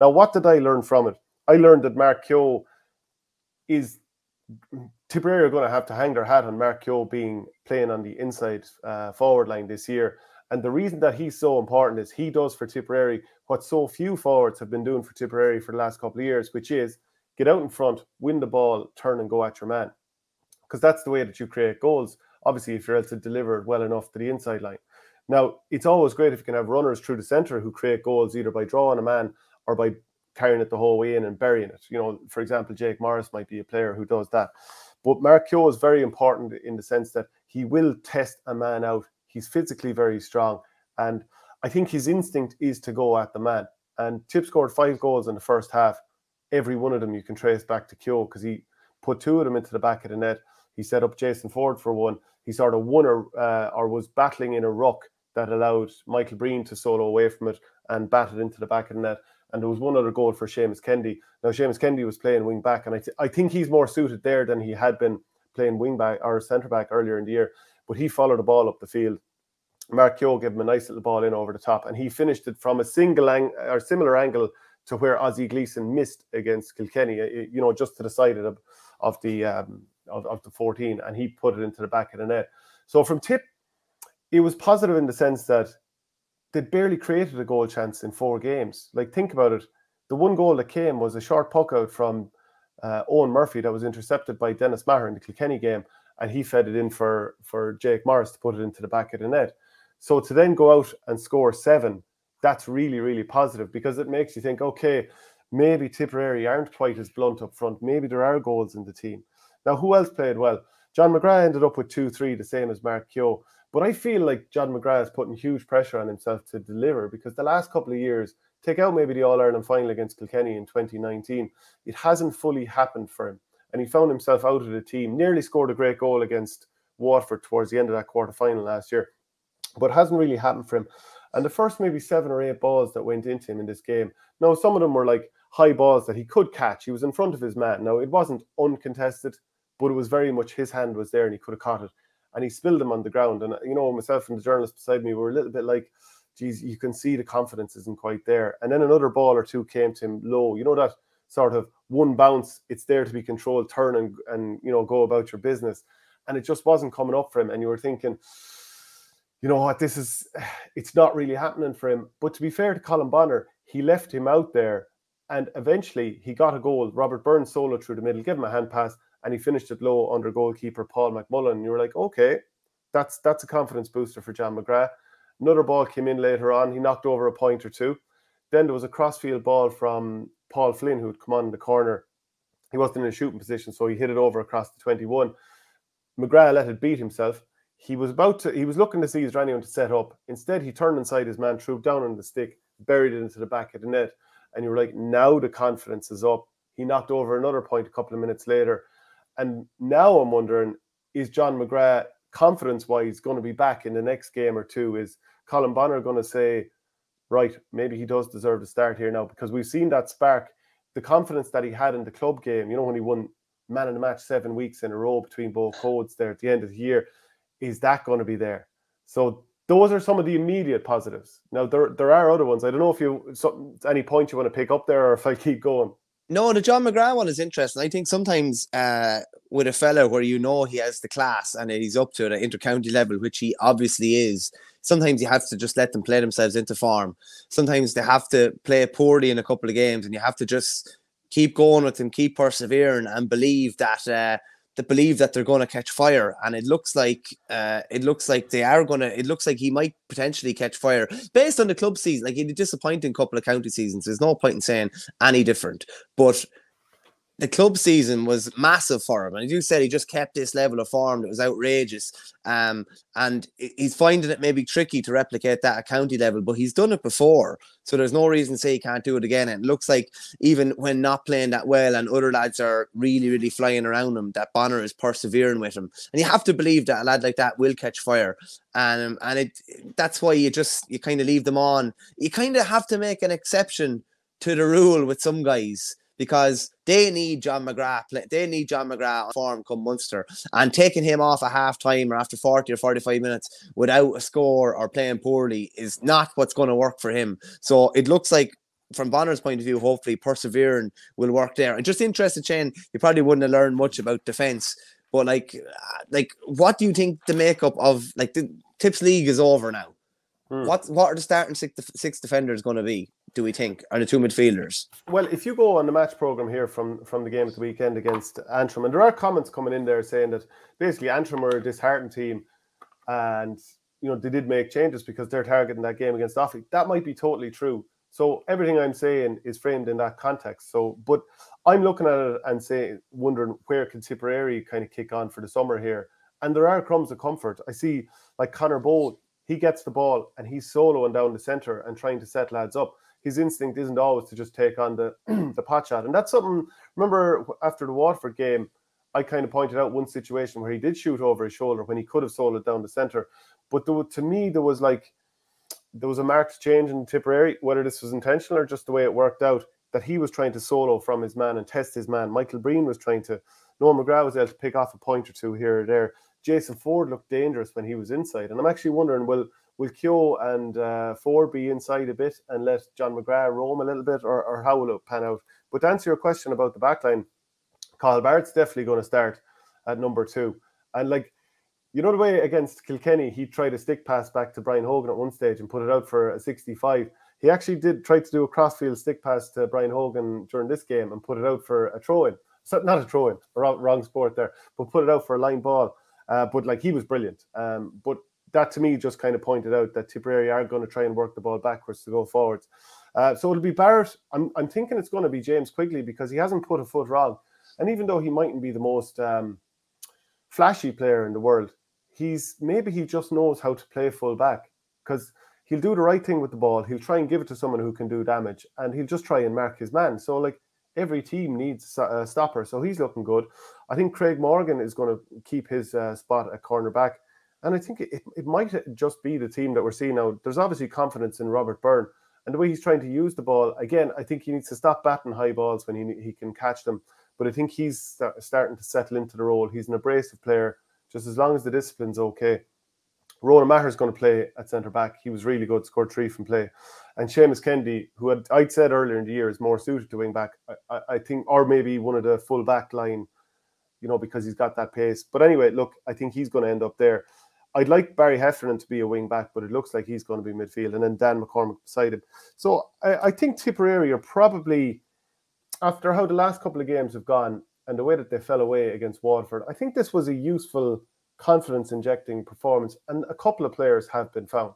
Now, what did I learn from it? I learned that Mark Kehoe is Tipperary are going to have to hang their hat on Mark Kehoe being playing on the inside uh, forward line this year. And the reason that he's so important is he does for Tipperary what so few forwards have been doing for Tipperary for the last couple of years, which is get out in front, win the ball, turn and go at your man. Because that's the way that you create goals. Obviously, if you're able to deliver it well enough to the inside line. Now, it's always great if you can have runners through the centre who create goals either by drawing a man or by carrying it the whole way in and burying it. You know, for example, Jake Morris might be a player who does that. But Mark Kehoe is very important in the sense that he will test a man out. He's physically very strong. And I think his instinct is to go at the man. And Tip scored five goals in the first half. Every one of them you can trace back to Kehoe because he put two of them into the back of the net. He set up Jason Forde for one. He sort of won or, uh, or was battling in a ruck that allowed Michael Breen to solo away from it and batted into the back of the net. And there was one other goal for Seamus Kennedy. Now, Seamus Kennedy was playing wing back, and I, th- I think he's more suited there than he had been playing wing back or centre back earlier in the year. But he followed the ball up the field. Mark Kehoe gave him a nice little ball in over the top, and he finished it from a single ang- or similar angle to where Ozzie Gleeson missed against Kilkenny, you know, just to the side of the, of the um, of, of the 14, and he put it into the back of the net. So from tip, it was positive in the sense that they barely created a goal chance in four games. Like, think about it. The one goal that came was a short puck out from uh, Eoin Murphy that was intercepted by Dennis Maher in the Kilkenny game, and he fed it in for, for Jake Morris to put it into the back of the net. So to then go out and score seven, that's really, really positive because it makes you think, okay, maybe Tipperary aren't quite as blunt up front. Maybe there are goals in the team. Now, who else played well? John McGrath ended up with 2 3, the same as Mark Kehoe. But I feel like John McGrath is putting huge pressure on himself to deliver because the last couple of years, take out maybe the All Ireland final against Kilkenny in 2019, it hasn't fully happened for him. And he found himself out of the team, nearly scored a great goal against Waterford towards the end of that quarter final last year, but hasn't really happened for him. And the first maybe seven or eight balls that went into him in this game, now some of them were like high balls that he could catch. He was in front of his man. Now it wasn't uncontested, but it was very much his hand was there and he could have caught it and he spilled them on the ground. And uh, you know, myself and the journalist beside me were a little bit like, geez, you can see the confidence isn't quite there. And then another ball or two came to him low. You know that sort of one bounce, it's there to be controlled, turn and and you know, go about your business. And it just wasn't coming up for him. And you were thinking, you know what, this is it's not really happening for him. But to be fair to Colin Bonnar, he left him out there and eventually he got a goal. Robert Byrne solo through the middle, give him a hand pass, and he finished it low under goalkeeper Paul McMullen. You were like, okay, that's that's a confidence booster for John McGrath. Another ball came in later on. He knocked over a point or two. Then there was a crossfield ball from Paul Flynn who'd come on in the corner. He wasn't in a shooting position, so he hit it over across the 21. McGrath let it beat himself. He was about to, he was looking to see is there anyone to set up. Instead, he turned inside his man, threw down on the stick, buried it into the back of the net. And you were like, now the confidence is up. He knocked over another point a couple of minutes later. And now I'm wondering, is John McGrath confidence wise going to be back in the next game or two? Is Colin Bonnar going to say, right, maybe he does deserve to start here now? Because we've seen that spark, the confidence that he had in the club game, you know, when he won man of the match seven weeks in a row between both codes there at the end of the year. Is that going to be there? So those are some of the immediate positives. Now there there are other ones. I don't know if you some, any point you want to pick up there or if I keep going. No, the John McGrath one is interesting. I think sometimes uh, with a fella where you know he has the class and he's up to the intercounty level, which he obviously is, sometimes you have to just let them play themselves into form. Sometimes they have to play poorly in a couple of games and you have to just keep going with them, keep persevering and believe that uh, that believe that they're going to catch fire, and it looks like uh, it looks like they are going to. It looks like he might potentially catch fire based on the club season. Like had a disappointing couple of county seasons. There's no point in saying any different, but the club season was massive for him. And as you said, he just kept this level of form that was outrageous. Um, and he's finding it maybe tricky to replicate that at county level, but he's done it before. So there's no reason to say he can't do it again. And it looks like even when not playing that well and other lads are really, really flying around him, that Bonnar is persevering with him. And you have to believe that a lad like that will catch fire. And, um, and it that's why you just, you kind of leave them on. You kind of have to make an exception to the rule with some guys because they need John McGrath. They need John McGrath on form come Munster, and taking him off at half time or after forty or forty-five minutes without a score or playing poorly is not what's going to work for him. So it looks like from Bonnar's point of view, hopefully persevering will work there. And just interested, Shane, you probably wouldn't have learned much about defense, but like, uh, like, what do you think the makeup of like the Tips League is over now? Hmm. What what are the starting six, six defenders going to be? Do we think are the two midfielders? Well, if you go on the match program here from from the game at the weekend against Antrim, and there are comments coming in there saying that basically Antrim are a disheartened team, and you know they did make changes because they're targeting that game against Offaly. That might be totally true. So everything I'm saying is framed in that context. So, but I'm looking at it and saying, wondering where can Tipperary kind of kick on for the summer here. And there are crumbs of comfort. I see like Conor Bowe he gets the ball and he's soloing down the center and trying to set lads up. His instinct isn't always to just take on the the pot shot, and that's something. Remember after the Waterford game, I kind of pointed out one situation where he did shoot over his shoulder when he could have soloed down the center, but there, to me there was like there was a marked change in Tipperary, whether this was intentional or just the way it worked out. That he was trying to solo from his man and test his man. Michael Breen was trying to. Noel McGrath was able to pick off a point or two here or there. Jason Forde looked dangerous when he was inside. And I'm actually wondering, will will Kehoe and uh, Forde be inside a bit and let John McGrath roam a little bit, or, or how will it pan out? But to answer your question about the backline, Cathal Barrett's definitely going to start at number two. And like, you know, the way against Kilkenny, he tried a stick pass back to Brian Hogan at one stage and put it out for a 65. He actually did try to do a crossfield stick pass to Brian Hogan during this game and put it out for a throw in. So, not a throw in, wrong, wrong sport there, but put it out for a line ball. Uh, but like he was brilliant. Um, but that to me just kind of pointed out that Tipperary are going to try and work the ball backwards to go forwards. Uh, so it'll be Barrett. I'm, I'm thinking it's going to be James Quigley because he hasn't put a foot wrong. And even though he mightn't be the most um, flashy player in the world, he's maybe he just knows how to play full back because he'll do the right thing with the ball. He'll try and give it to someone who can do damage and he'll just try and mark his man. So, like, every team needs a stopper. So he's looking good. I think Craig Morgan is going to keep his uh, spot at corner back. And I think it, it might just be the team that we're seeing now. There's obviously confidence in Robert Byrne and the way he's trying to use the ball. Again, I think he needs to stop batting high balls when he, he can catch them. But I think he's starting to settle into the role. He's an abrasive player, just as long as the discipline's okay. Ronan Maher's going to play at centre back. He was really good, scored three from play. And Seamus Kennedy, who had, I'd said earlier in the year is more suited to wing back, I, I, I think, or maybe one of the full back line, you know, because he's got that pace. But anyway, look, I think he's going to end up there. I'd like Barry Heffernan to be a wing back, but it looks like he's going to be midfield, and then Dan McCormack beside him. So I, I think Tipperary are probably, after how the last couple of games have gone and the way that they fell away against Waterford, I think this was a useful confidence injecting performance, and a couple of players have been found.